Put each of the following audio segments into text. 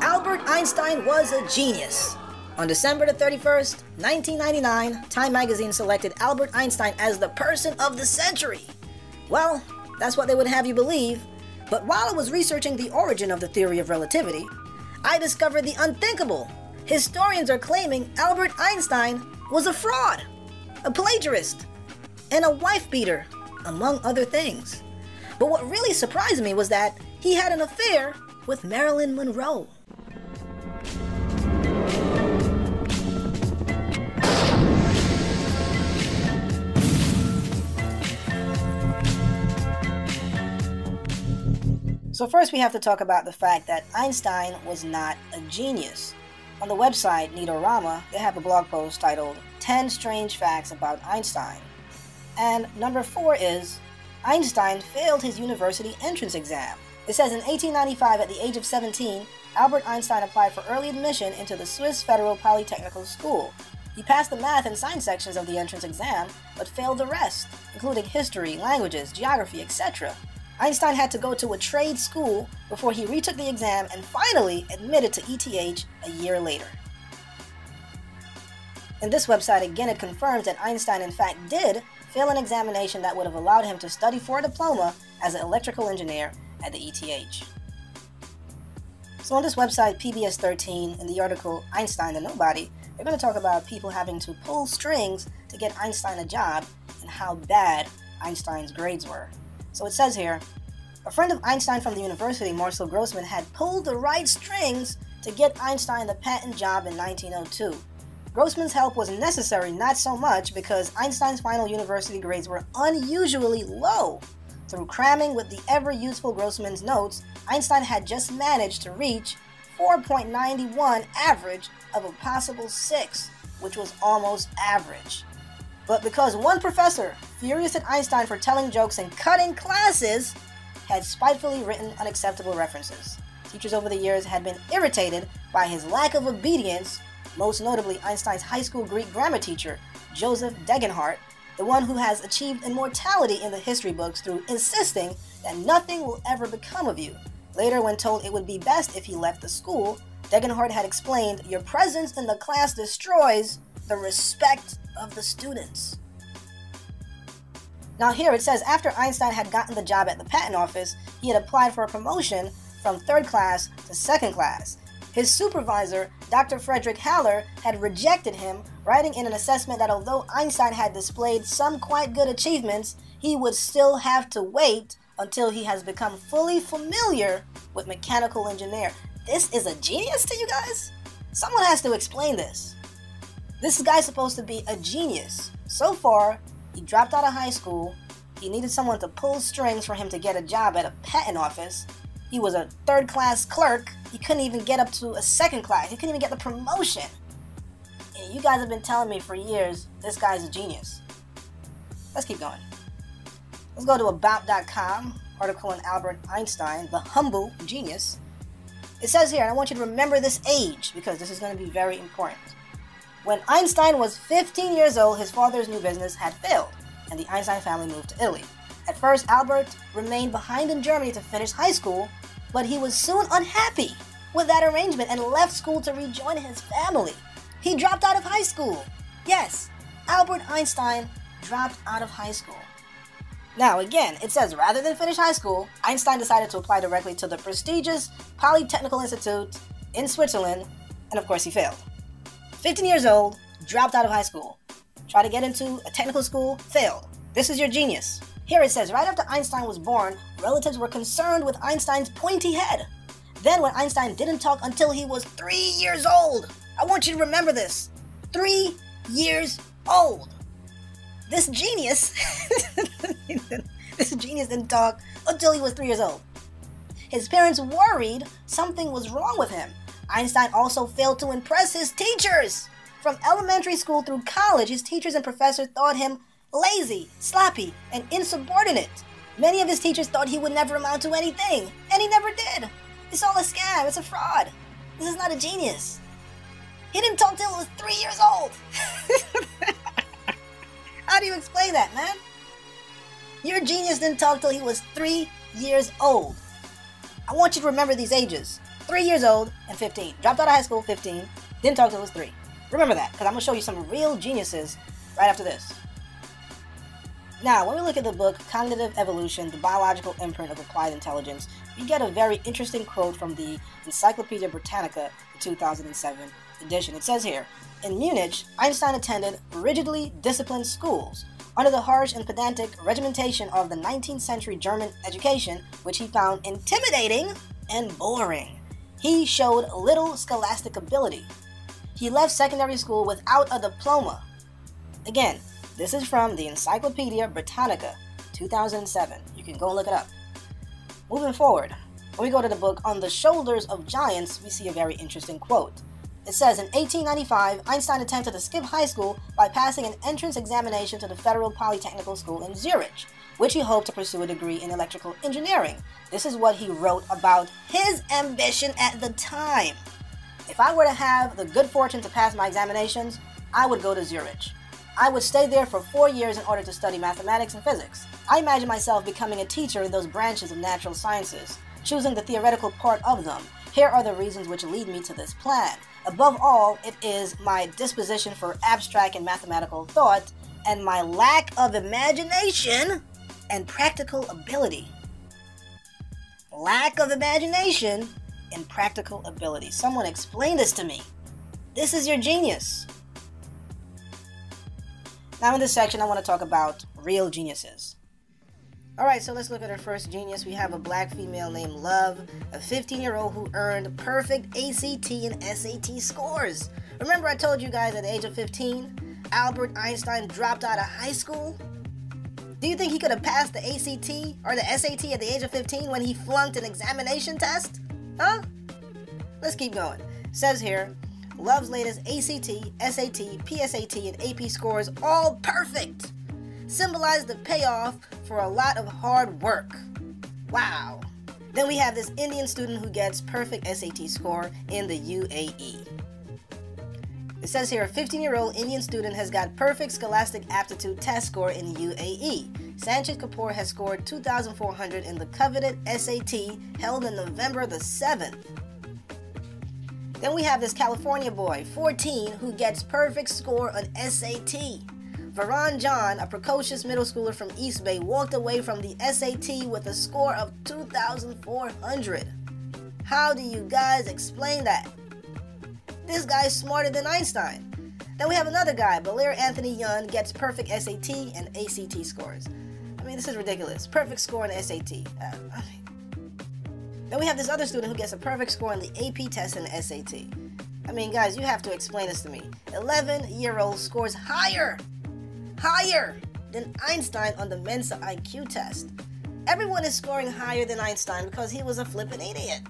Albert Einstein was a genius. On December the 31st, 1999, Time magazine selected Albert Einstein as the person of the century. Well, that's what they would have you believe. But while I was researching the origin of the theory of relativity, I discovered the unthinkable. Historians are claiming Albert Einstein was a fraud, a plagiarist, and a wife beater, among other things. But what really surprised me was that he had an affair with Marilyn Monroe. So, first, we have to talk about the fact that Einstein was not a genius. On the website Neatorama, they have a blog post titled 10 Strange Facts About Einstein. And number four is Einstein failed his university entrance exam. It says in 1895, at the age of 17, Albert Einstein applied for early admission into the Swiss Federal Polytechnical School. He passed the math and science sections of the entrance exam, but failed the rest, including history, languages, geography, etc. Einstein had to go to a trade school before he retook the exam and finally admitted to ETH a year later. In this website, again, it confirms that Einstein, in fact, did fail an examination that would have allowed him to study for a diploma as an electrical engineer at the ETH. So, on this website, PBS 13, in the article Einstein the Nobody, they're going to talk about people having to pull strings to get Einstein a job and how bad Einstein's grades were. So it says here a friend of Einstein from the university, Marcel Grossmann, had pulled the right strings to get Einstein the patent job in 1902. Grossmann's help was necessary not so much because Einstein's final university grades were unusually low. Through cramming with the ever useful Grossmann's notes, Einstein had just managed to reach 4.91 average of a possible 6, which was almost average. But because one professor, furious at Einstein for telling jokes and cutting classes, had spitefully written unacceptable references. Teachers over the years had been irritated by his lack of obedience, most notably Einstein's high school Greek grammar teacher, Joseph Degenhardt, the one who has achieved immortality in the history books through insisting that nothing will ever become of you. Later, when told it would be best if he left the school, Degenhardt had explained, Your presence in the class destroys the respect of the students. Now, here it says after Einstein had gotten the job at the patent office, he had applied for a promotion from third class to second class. His supervisor, Dr. Frederick Haller, had rejected him, writing in an assessment that although Einstein had displayed some quite good achievements, he would still have to wait until he has become fully familiar with mechanical engineer. This is a genius to you guys? Someone has to explain this. This guy's supposed to be a genius. So far, he dropped out of high school. He needed someone to pull strings for him to get a job at a patent office. He was a third class clerk. He couldn't even get up to a second class. He couldn't even get the promotion. And you guys have been telling me for years this guy's a genius. Let's keep going. Let's go to About.com, article on Albert Einstein, the humble genius. It says here, and I want you to remember this age because this is going to be very important. When Einstein was 15 years old, his father's new business had failed, and the Einstein family moved to Italy. At first, Albert remained behind in Germany to finish high school, but he was soon unhappy with that arrangement and left school to rejoin his family. He dropped out of high school. Yes, Albert Einstein dropped out of high school. Now, again, it says rather than finish high school, Einstein decided to apply directly to the prestigious Polytechnical Institute in Switzerland, and of course, he failed. 15 years old, dropped out of high school. Tried to get into a technical school, failed. This is your genius. Here it says right after Einstein was born, relatives were concerned with Einstein's pointy head. Then, when Einstein didn't talk until he was three years old, I want you to remember this three years old. This genius, this genius didn't talk until he was three years old. His parents worried something was wrong with him Einstein also failed to impress his teachers. From elementary school through college, his teachers and professors thought him lazy, sloppy, and insubordinate. Many of his teachers thought he would never amount to anything, and he never did. It's all a scam, it's a fraud. This is not a genius. He didn't talk till he was three years old. How do you explain that, man? Your genius didn't talk till he was three years old. I want you to remember these ages. Three years old and 15. Dropped out of high school, 15. Didn't talk till I was three. Remember that, because I'm going to show you some real geniuses right after this. Now, when we look at the book Cognitive Evolution, the Biological Imprint of Applied Intelligence, we get a very interesting quote from the Encyclopedia Britannica, the 2007 edition. It says here In Munich, Einstein attended rigidly disciplined schools under the harsh and pedantic regimentation of the 19th century German education, which he found intimidating and boring. He showed little scholastic ability. He left secondary school without a diploma. Again, this is from the Encyclopedia Britannica, 2007. You can go and look it up. Moving forward, when we go to the book On the Shoulders of Giants, we see a very interesting quote. It says in 1895, Einstein attempted to skip high school by passing an entrance examination to the Federal Polytechnical School in Zurich, which he hoped to pursue a degree in electrical engineering. This is what he wrote about his ambition at the time. If I were to have the good fortune to pass my examinations, I would go to Zurich. I would stay there for four years in order to study mathematics and physics. I imagine myself becoming a teacher in those branches of natural sciences, choosing the theoretical part of them. Here are the reasons which lead me to this plan. Above all, it is my disposition for abstract and mathematical thought and my lack of imagination and practical ability. Lack of imagination and practical ability. Someone explain this to me. This is your genius. Now, in this section, I want to talk about real geniuses. Alright, so let's look at our first genius. We have a black female named Love, a 15 year old who earned perfect ACT and SAT scores. Remember, I told you guys at the age of 15, Albert Einstein dropped out of high school? Do you think he could have passed the ACT or the SAT at the age of 15 when he flunked an examination test? Huh? Let's keep going. says here, Love's latest ACT, SAT, PSAT, and AP scores all perfect. Symbolize the payoff for a lot of hard work. Wow. Then we have this Indian student who gets perfect SAT score in the UAE. It says here a 15 year old Indian student has got perfect scholastic aptitude test score in the UAE. Sanchit Kapoor has scored 2,400 in the coveted SAT held in November the 7th. Then we have this California boy, 14, who gets perfect score on SAT. Varan John, a precocious middle schooler from East Bay, walked away from the SAT with a score of 2,400. How do you guys explain that? This guy's smarter than Einstein. Then we have another guy, Belair Anthony Young, gets perfect SAT and ACT scores. I mean, this is ridiculous. Perfect score in SAT. Uh, I mean, then we have this other student who gets a perfect score on the AP test and the SAT. I mean, guys, you have to explain this to me. 11 year old scores higher, higher than Einstein on the Mensa IQ test. Everyone is scoring higher than Einstein because he was a flippin' idiot.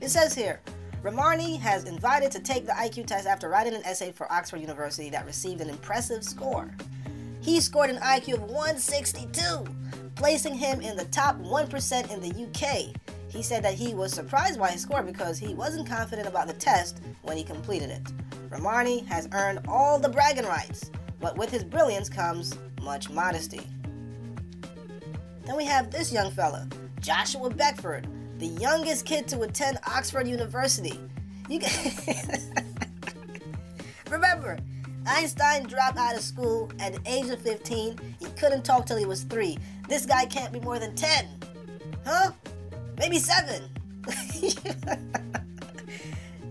It says here, Ramarni has invited to take the IQ test after writing an essay for Oxford University that received an impressive score. He scored an IQ of 162, placing him in the top 1% in the UK. He said that he was surprised by his score because he wasn't confident about the test when he completed it. Ramarni has earned all the bragging rights, but with his brilliance comes much modesty. Then we have this young fella, Joshua Beckford, the youngest kid to attend Oxford University. You can Einstein dropped out of school at the age of 15. He couldn't talk till he was 3. This guy can't be more than 10. Huh? Maybe 7.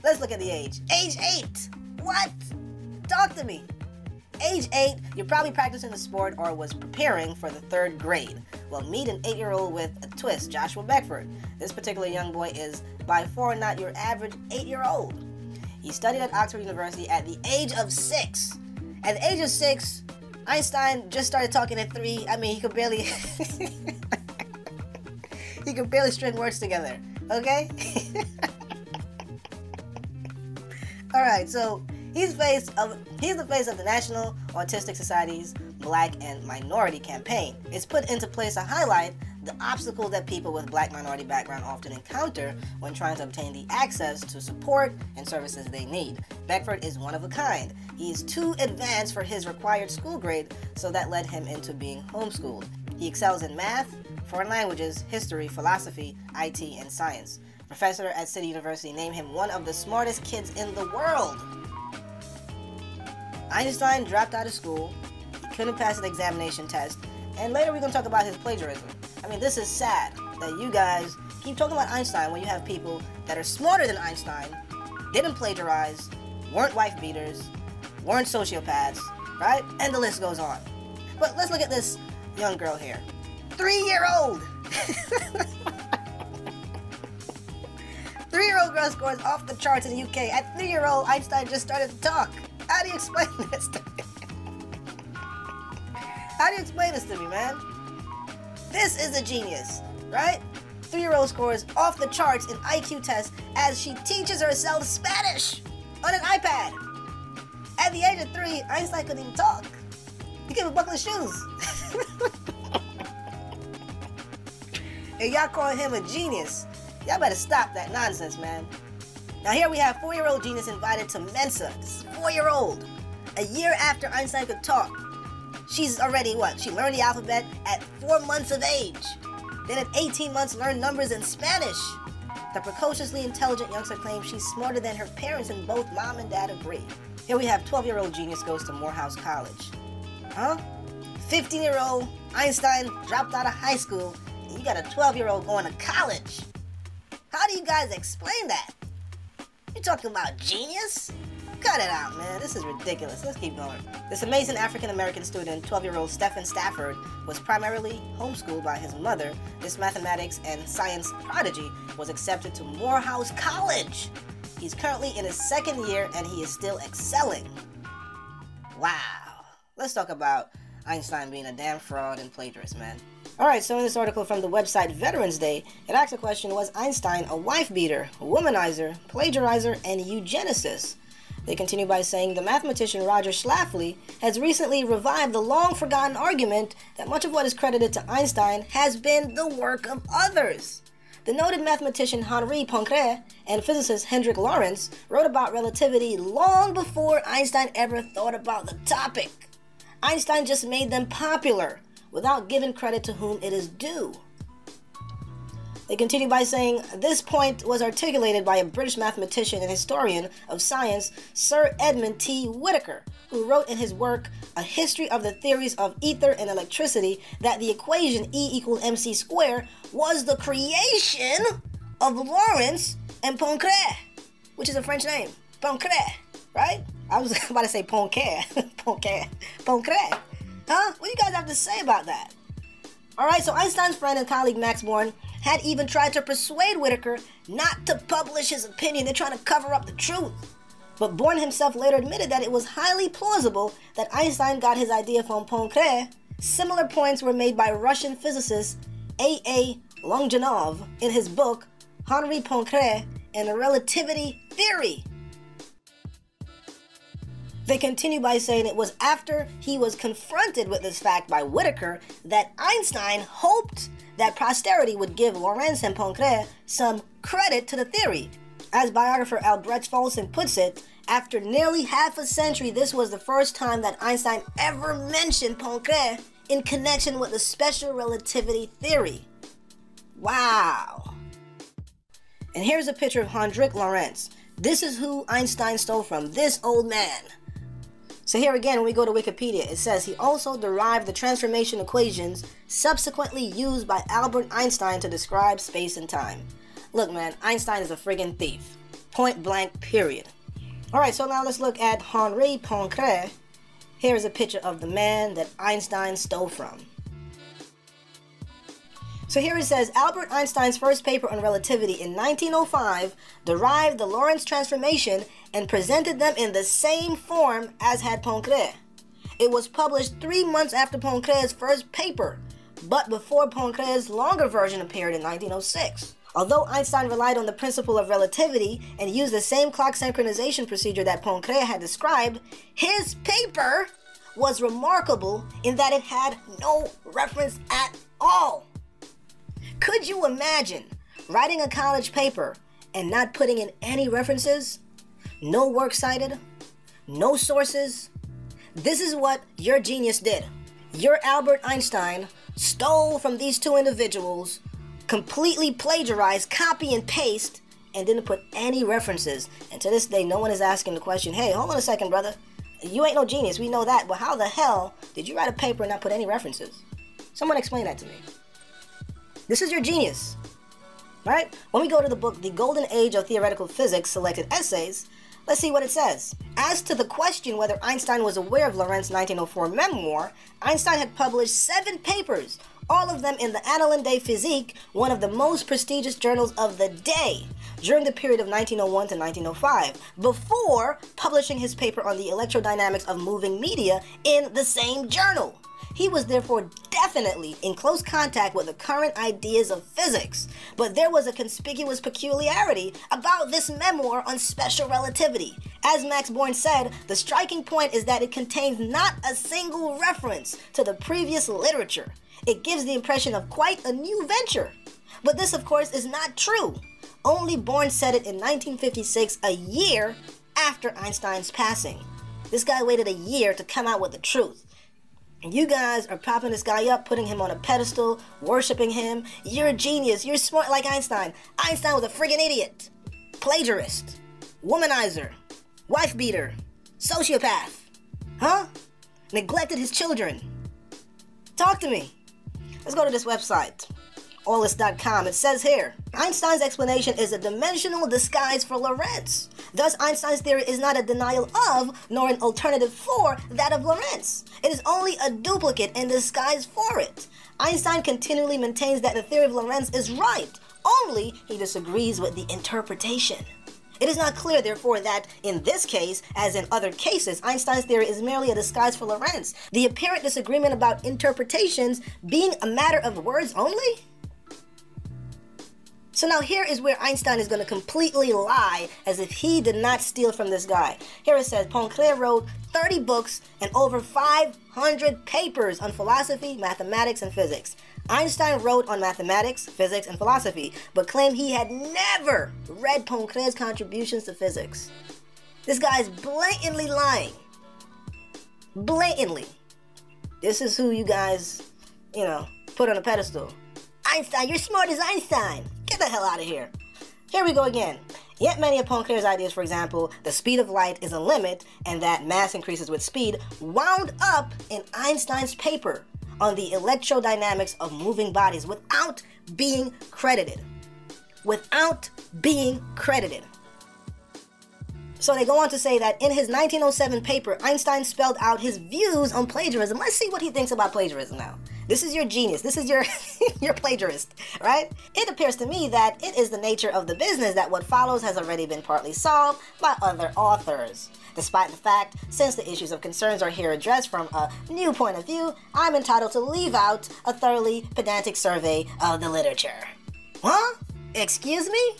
Let's look at the age. Age 8. What? Talk to me. Age 8, you're probably practicing the sport or was preparing for the third grade. Well, meet an 8 year old with a twist, Joshua Beckford. This particular young boy is by far not your average 8 year old. He studied at Oxford University at the age of 6. At the age of 6, Einstein just started talking at 3. I mean, he could barely. he could barely string words together. Okay? All right, so He's face of he's the face of the National Autistic Society's Black and Minority campaign. It's put into place to highlight the obstacle that people with black minority background often encounter when trying to obtain the access to support and services they need. Beckford is one of a kind. He is too advanced for his required school grade, so that led him into being homeschooled. He excels in math, foreign languages, history, philosophy, IT, and science. Professor at City University named him one of the smartest kids in the world. Einstein dropped out of school. He couldn't pass an examination test. And later we're going to talk about his plagiarism. I mean, this is sad that you guys keep talking about Einstein when you have people that are smarter than Einstein, didn't plagiarize, weren't wife beaters, weren't sociopaths, right? And the list goes on. But let's look at this young girl here. Three year old! Three year old girl scores off the charts in the UK. At three year old, Einstein just started to talk. How do you explain this to me? How do you explain this to me, man? This is a genius, right? Three year old scores off the charts in IQ tests as she teaches herself Spanish on an iPad. At the age of three, Einstein couldn't even talk. He couldn't buckle his shoes. and y'all calling him a genius. Y'all better stop that nonsense, man. Now here we have four-year-old genius invited to Mensa. This is four-year-old. A year after Einstein could talk. She's already what? She learned the alphabet at four months of age. Then at 18 months learned numbers in Spanish. The precociously intelligent youngster claims she's smarter than her parents and both mom and dad agree. Here we have 12-year-old genius goes to Morehouse College. Huh? 15-year-old Einstein dropped out of high school, and you got a 12-year-old going to college. How do you guys explain that? You're talking about genius? Cut it out, man. This is ridiculous. Let's keep going. This amazing African American student, 12 year old Stephen Stafford, was primarily homeschooled by his mother. This mathematics and science prodigy was accepted to Morehouse College. He's currently in his second year and he is still excelling. Wow. Let's talk about Einstein being a damn fraud and plagiarist, man. Alright, so in this article from the website Veterans Today, it asks a question Was Einstein a wife beater, womanizer, plagiarizer, and eugenicist? They continue by saying the mathematician Roger Schlafly has recently revived the long forgotten argument that much of what is credited to Einstein has been the work of others. The noted mathematician Henri Poincare and physicist Hendrik Lorentz wrote about relativity long before Einstein ever thought about the topic. Einstein just made them popular without giving credit to whom it is due. They continue by saying this point was articulated by a British mathematician and historian of science, Sir Edmund T. Whittaker, who wrote in his work A History of the Theories of Ether and Electricity that the equation E equals mc squared was the creation of Lorentz and Poincare, which is a French name. Poincare, right? I was about to say Poincare. Poincare. Poincare. Huh? What do you guys have to say about that? Alright, so Einstein's friend and colleague Max Born had even tried to persuade Whittaker not to publish his opinion. They're trying to cover up the truth. But Born himself later admitted that it was highly plausible that Einstein got his idea from Poincare. Similar points were made by Russian physicist A.A. Longzhenov in his book Henri Poincare and the Relativity Theory. They continue by saying it was after he was confronted with this fact by Whittaker that Einstein hoped that posterity would give Lorentz and Poincare some credit to the theory. As biographer Albrecht Folsom puts it, after nearly half a century, this was the first time that Einstein ever mentioned Poincare in connection with the special relativity theory. Wow. And here's a picture of Hendrik Lorentz. This is who Einstein stole from, this old man. So here again, when we go to Wikipedia, it says he also derived the transformation equations subsequently used by Albert Einstein to describe space and time. Look, man, Einstein is a friggin' thief. Point blank, period. Alright, so now let's look at Henri Poincare. Here is a picture of the man that Einstein stole from. So here it says Albert Einstein's first paper on relativity in 1905 derived the Lorentz transformation and presented them in the same form as had Poincare. It was published three months after Poincare's first paper, but before Poincare's longer version appeared in 1906. Although Einstein relied on the principle of relativity and used the same clock synchronization procedure that Poincare had described, his paper was remarkable in that it had no reference at all. Could you imagine writing a college paper and not putting in any references? No works cited? No sources? This is what your genius did. Your Albert Einstein stole from these two individuals, completely plagiarized, copy and paste, and didn't put any references. And to this day, no one is asking the question, hey, hold on a second, brother. You ain't no genius, we know that, but how the hell did you write a paper and not put any references? Someone explain that to me. This is your genius, right? When we go to the book, The Golden Age of Theoretical Physics Selected Essays, let's see what it says. As to the question whether Einstein was aware of Lorentz' 1904 memoir, Einstein had published seven papers, all of them in the Annales de Physique, one of the most prestigious journals of the day during the period of 1901 to 1905, before publishing his paper on the electrodynamics of moving media in the same journal. He was therefore definitely in close contact with the current ideas of physics, but there was a conspicuous peculiarity about this memoir on special relativity. As Max Born said, the striking point is that it contains not a single reference to the previous literature. It gives the impression of quite a new venture. But this, of course, is not true. Only Born said it in 1956, a year after Einstein's passing. This guy waited a year to come out with the truth. You guys are propping this guy up, putting him on a pedestal, worshiping him. You're a genius. You're smart like Einstein. Einstein was a friggin' idiot, plagiarist, womanizer, wife beater, sociopath. Huh? Neglected his children. Talk to me. Let's go to this website allist.com. It says here Einstein's explanation is a dimensional disguise for Lorentz. Thus, Einstein's theory is not a denial of, nor an alternative for, that of Lorentz. It is only a duplicate and disguise for it. Einstein continually maintains that the theory of Lorentz is right, only he disagrees with the interpretation. It is not clear, therefore, that in this case, as in other cases, Einstein's theory is merely a disguise for Lorentz, the apparent disagreement about interpretations being a matter of words only? So now here is where Einstein is going to completely lie as if he did not steal from this guy. Here it says Poincare wrote 30 books and over 500 papers on philosophy, mathematics, and physics. Einstein wrote on mathematics, physics, and philosophy, but claimed he had never read Poincare's contributions to physics. This guy is blatantly lying. Blatantly. This is who you guys, you know, put on a pedestal. Einstein, you're smart as Einstein. Get the hell out of here. Here we go again. Yet many of Poincare's ideas, for example, the speed of light is a limit and that mass increases with speed, wound up in Einstein's paper on the electrodynamics of moving bodies without being credited. Without being credited. So they go on to say that in his 1907 paper, Einstein spelled out his views on plagiarism. Let's see what he thinks about plagiarism now. This is your genius. This is your your plagiarist, right? It appears to me that it is the nature of the business that what follows has already been partly solved by other authors. Despite the fact, since the issues of concerns are here addressed from a new point of view, I'm entitled to leave out a thoroughly pedantic survey of the literature. Huh? Excuse me?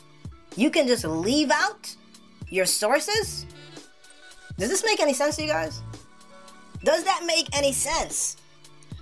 You can just leave out your sources? Does this make any sense to you guys? Does that make any sense?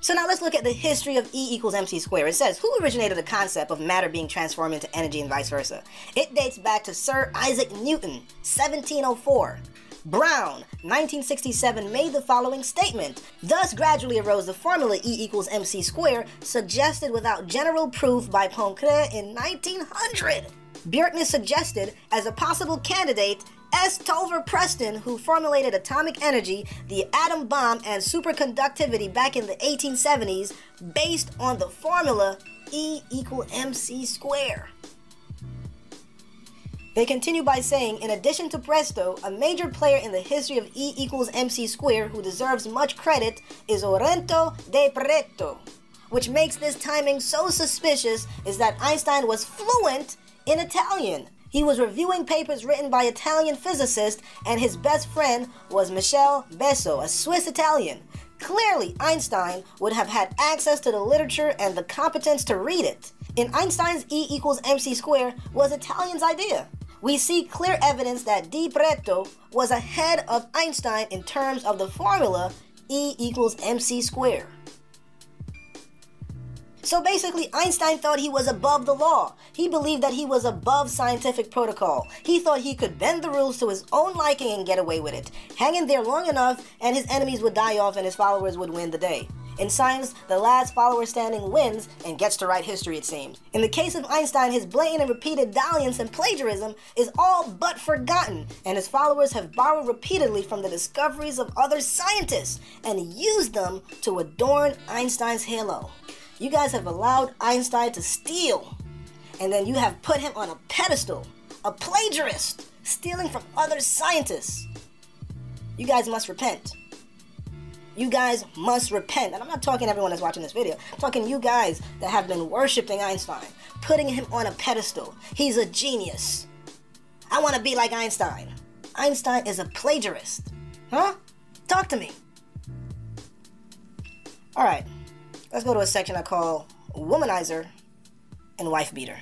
So now let's look at the history of E equals mc squared. It says, who originated the concept of matter being transformed into energy and vice versa? It dates back to Sir Isaac Newton, 1704. Brown, 1967, made the following statement. Thus gradually arose the formula E equals mc squared, suggested without general proof by Poincare in 1900. Bjerknes suggested as a possible candidate S. Tolver Preston, who formulated atomic energy, the atom bomb, and superconductivity back in the 1870s based on the formula E equal mc square. They continue by saying, in addition to Presto, a major player in the history of E equals mc square who deserves much credit is Orento de Preto. Which makes this timing so suspicious is that Einstein was fluent in Italian. He was reviewing papers written by Italian physicists, and his best friend was Michel Besso, a Swiss Italian. Clearly, Einstein would have had access to the literature and the competence to read it. In Einstein's E equals mc squared was Italian's idea. We see clear evidence that Di Pareto was ahead of Einstein in terms of the formula E equals mc squared. So basically, Einstein thought he was above the law. He believed that he was above scientific protocol. He thought he could bend the rules to his own liking and get away with it. Hang in there long enough, and his enemies would die off and his followers would win the day. In science, the last follower standing wins and gets to write history, it seems. In the case of Einstein, his blatant and repeated dalliance and plagiarism is all but forgotten, and his followers have borrowed repeatedly from the discoveries of other scientists and used them to adorn Einstein's halo. You guys have allowed Einstein to steal, and then you have put him on a pedestal, a plagiarist, stealing from other scientists. You guys must repent. You guys must repent. And I'm not talking everyone that's watching this video. I'm talking you guys that have been worshiping Einstein, putting him on a pedestal. He's a genius. I want to be like Einstein. Einstein is a plagiarist. Huh? Talk to me. All right. Let's go to a section I call Womanizer and Wife Beater.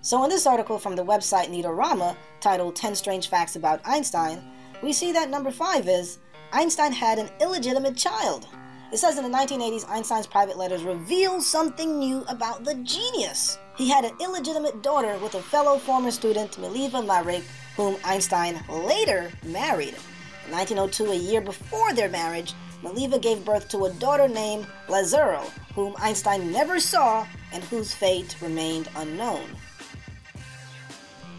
So, in this article from the website Neatorama, titled 10 Strange Facts About Einstein, we see that number 5 is Einstein had an illegitimate child. It says in the 1980s, Einstein's private letters reveal something new about the genius. He had an illegitimate daughter with a fellow former student, Mileva Maric, whom Einstein later married. In 1902, a year before their marriage, Mileva gave birth to a daughter named Lazaro, whom Einstein never saw and whose fate remained unknown.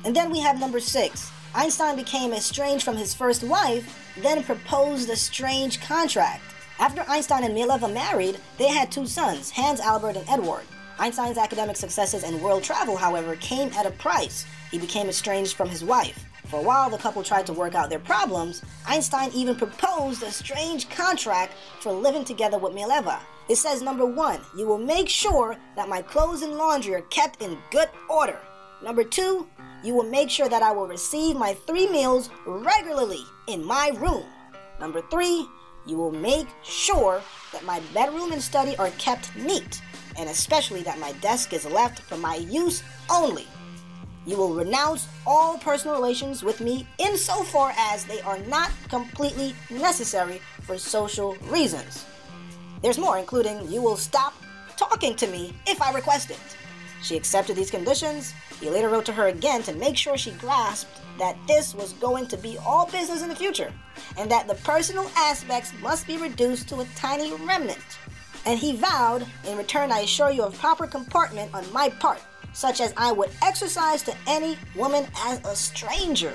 And then we have number six. Einstein became estranged from his first wife then proposed a strange contract. After Einstein and Mileva married, they had two sons, Hans Albert and Edward. Einstein's academic successes and world travel, however, came at a price. He became estranged from his wife. For a while, the couple tried to work out their problems. Einstein even proposed a strange contract for living together with Mileva. It says, number one, you will make sure that my clothes and laundry are kept in good order. Number two, you will make sure that I will receive my three meals regularly in my room. Number three, you will make sure that my bedroom and study are kept neat, and especially that my desk is left for my use only. You will renounce all personal relations with me insofar as they are not completely necessary for social reasons. There's more, including you will stop talking to me if I request it. She accepted these conditions. He later wrote to her again to make sure she grasped that this was going to be all business in the future, and that the personal aspects must be reduced to a tiny remnant. And he vowed, in return, I assure you of proper comportment on my part, such as I would exercise to any woman as a stranger.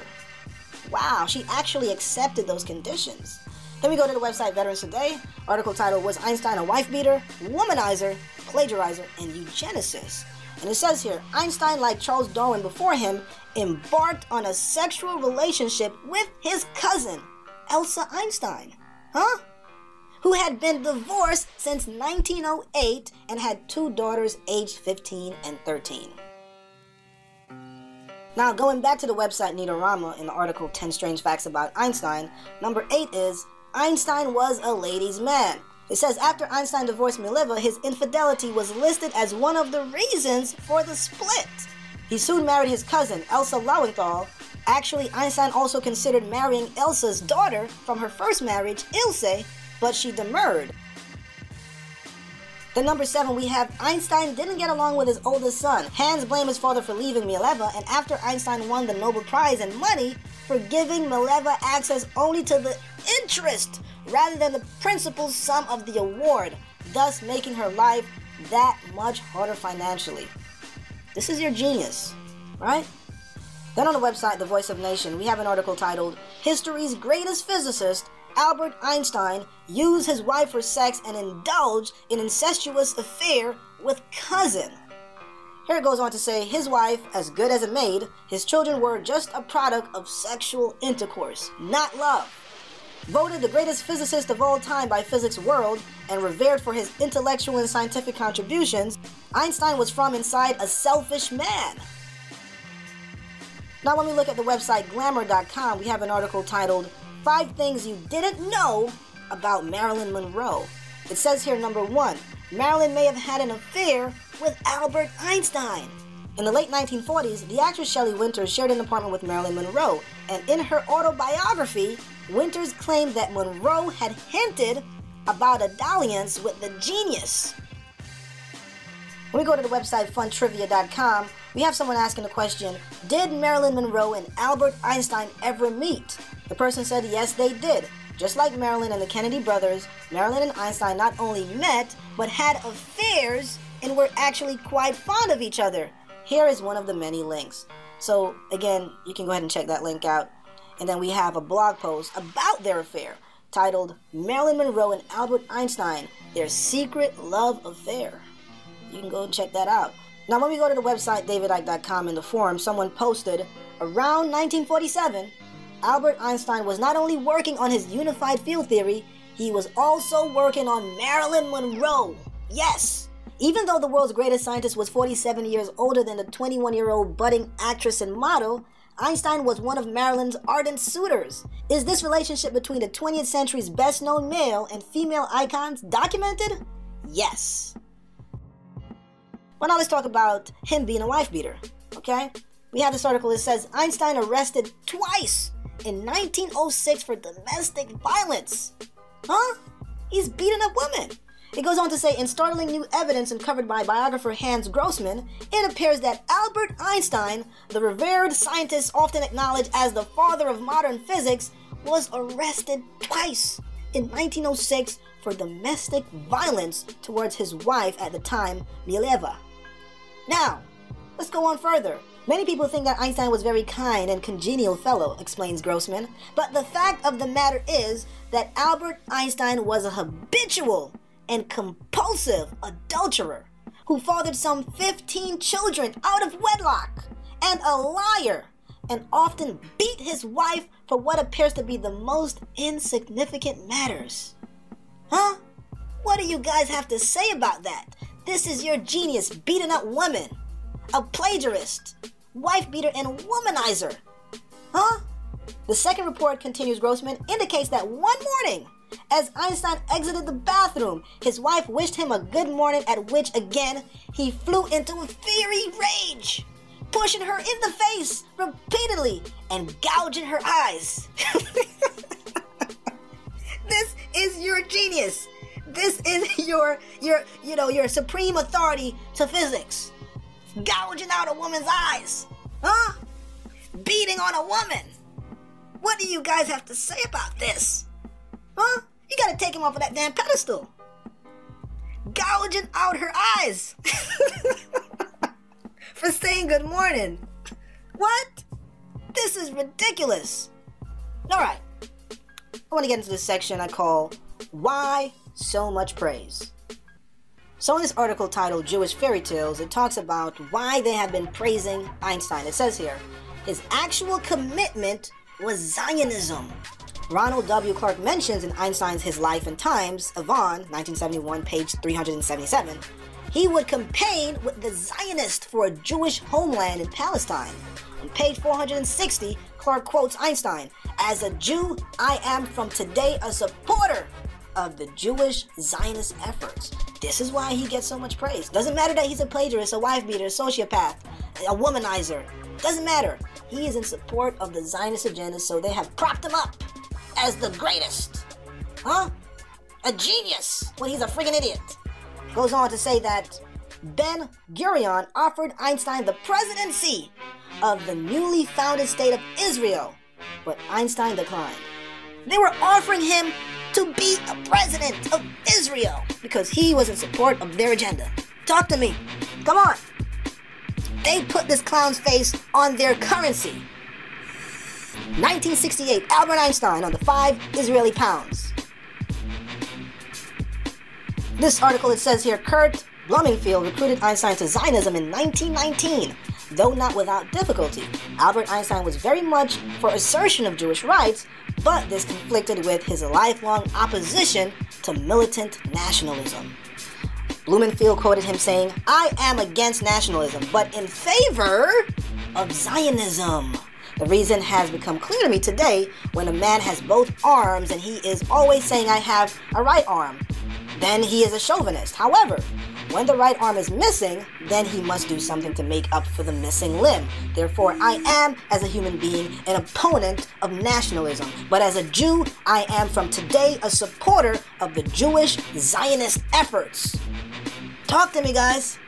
Wow, she actually accepted those conditions. Then we go to the website Veterans Today. Article title Was Einstein a wife beater, womanizer, plagiarizer, and eugenicist? And it says here Einstein, like Charles Darwin before him, embarked on a sexual relationship with his cousin, Elsa Einstein. Huh? Who had been divorced since 1908 and had two daughters aged 15 and 13. Now, going back to the website Neatorama in the article 10 Strange Facts About Einstein, number 8 is Einstein was a ladies' man. It says after Einstein divorced Mileva, his infidelity was listed as one of the reasons for the split. He soon married his cousin, Elsa Lowenthal. Actually, Einstein also considered marrying Elsa's daughter from her first marriage, Ilse, but she demurred. The number seven, we have Einstein didn't get along with his oldest son. Hans blamed his father for leaving Mileva, and after Einstein won the Nobel Prize and money for giving Mileva access only to the interest rather than the principal sum of the award, thus making her life that much harder financially. This is your genius, right? Then on the website, The Voice of Nation, we have an article titled History's Greatest Physicist, Albert Einstein, used his wife for sex and indulged in incestuous affair with cousin. Here it goes on to say his wife, as good as a maid, his children were just a product of sexual intercourse, not love. Voted the greatest physicist of all time by Physics World and revered for his intellectual and scientific contributions, Einstein was from inside a selfish man. Now, when we look at the website glamour.com, we have an article titled Five Things You Didn't Know About Marilyn Monroe. It says here, number one, Marilyn may have had an affair with Albert Einstein. In the late 1940s, the actress Shelley Winters shared an apartment with Marilyn Monroe, and in her autobiography, Winters claimed that Monroe had hinted about a dalliance with the genius. When we go to the website funtrivia.com, we have someone asking the question Did Marilyn Monroe and Albert Einstein ever meet? The person said yes, they did. Just like Marilyn and the Kennedy brothers, Marilyn and Einstein not only met, but had affairs and were actually quite fond of each other. Here is one of the many links. So, again, you can go ahead and check that link out. And then we have a blog post about their affair titled Marilyn Monroe and Albert Einstein Their Secret Love Affair. You can go and check that out. Now, when we go to the website davidicke.com in the forum, someone posted around 1947, Albert Einstein was not only working on his unified field theory, he was also working on Marilyn Monroe. Yes! Even though the world's greatest scientist was 47 years older than the 21 year old budding actress and model, Einstein was one of Marilyn's ardent suitors. Is this relationship between the 20th century's best known male and female icons documented? Yes. Well, now let's talk about him being a wife beater. Okay? We have this article that says Einstein arrested twice in 1906 for domestic violence. Huh? He's beating up women. It goes on to say, in startling new evidence uncovered by biographer Hans Grossman, it appears that Albert Einstein, the revered scientist often acknowledged as the father of modern physics, was arrested twice in 1906 for domestic violence towards his wife at the time, Mileva. Now, let's go on further. Many people think that Einstein was very kind and congenial fellow, explains Grossman, but the fact of the matter is that Albert Einstein was a habitual and compulsive adulterer who fathered some 15 children out of wedlock and a liar and often beat his wife for what appears to be the most insignificant matters. Huh? What do you guys have to say about that? This is your genius beating up women. A plagiarist, wife beater, and womanizer. Huh? The second report, continues Grossman, indicates that one morning, as Einstein exited the bathroom, his wife wished him a good morning, at which again he flew into a fiery rage, pushing her in the face repeatedly and gouging her eyes. this is your genius. This is your your you know your supreme authority to physics. Gouging out a woman's eyes. Huh? Beating on a woman. What do you guys have to say about this? Huh? You gotta take him off of that damn pedestal. Gouging out her eyes. For saying good morning. What? This is ridiculous. Alright. I want to get into this section I call Why so much praise. So, in this article titled Jewish Fairy Tales, it talks about why they have been praising Einstein. It says here, his actual commitment was Zionism. Ronald W. Clark mentions in Einstein's His Life and Times, Avon, 1971, page 377, he would campaign with the Zionists for a Jewish homeland in Palestine. On page 460, Clark quotes Einstein As a Jew, I am from today a supporter of the Jewish Zionist efforts. This is why he gets so much praise. Doesn't matter that he's a plagiarist, a wife beater, a sociopath, a womanizer. Doesn't matter. He is in support of the Zionist agenda, so they have propped him up as the greatest. Huh? A genius when he's a freaking idiot. Goes on to say that Ben Gurion offered Einstein the presidency of the newly founded state of Israel, but Einstein declined. They were offering him to be a president of Israel because he was in support of their agenda. Talk to me. Come on. They put this clown's face on their currency. 1968, Albert Einstein on the five Israeli pounds. This article it says here Kurt Blumenfeld recruited Einstein to Zionism in 1919. Though not without difficulty, Albert Einstein was very much for assertion of Jewish rights, but this conflicted with his lifelong opposition to militant nationalism. Blumenfeld quoted him saying, I am against nationalism, but in favor of Zionism. The reason has become clear to me today when a man has both arms and he is always saying, I have a right arm. Then he is a chauvinist. However, when the right arm is missing, then he must do something to make up for the missing limb. Therefore, I am, as a human being, an opponent of nationalism. But as a Jew, I am from today a supporter of the Jewish Zionist efforts. Talk to me, guys.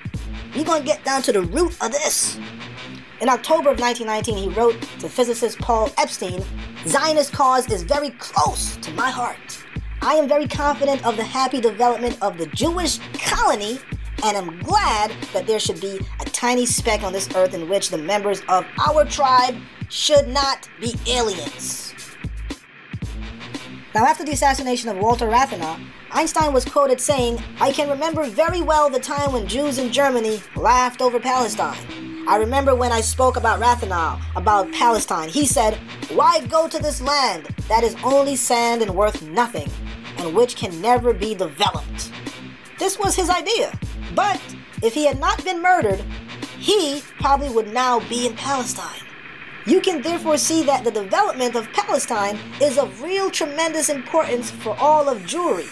We're gonna get down to the root of this. In October of 1919, he wrote to physicist Paul Epstein Zionist cause is very close to my heart. I am very confident of the happy development of the Jewish colony and I'm glad that there should be a tiny speck on this earth in which the members of our tribe should not be aliens. Now, after the assassination of Walter Rathenau, Einstein was quoted saying, I can remember very well the time when Jews in Germany laughed over Palestine. I remember when I spoke about Rathenau, about Palestine. He said, Why go to this land that is only sand and worth nothing, and which can never be developed? This was his idea. But if he had not been murdered, he probably would now be in Palestine. You can therefore see that the development of Palestine is of real tremendous importance for all of Jewry.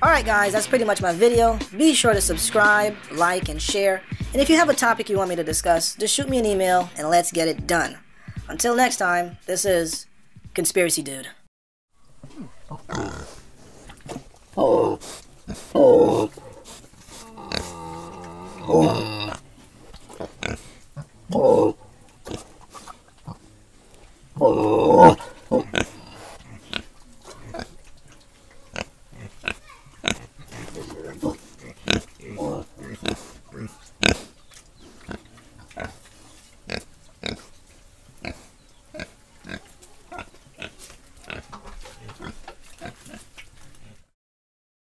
Alright guys, that's pretty much my video. Be sure to subscribe, like, and share. And if you have a topic you want me to discuss, just shoot me an email and let's get it done. Until next time, this is Conspiracy Dude. Oh. Oh. Oh. Oh. Oh.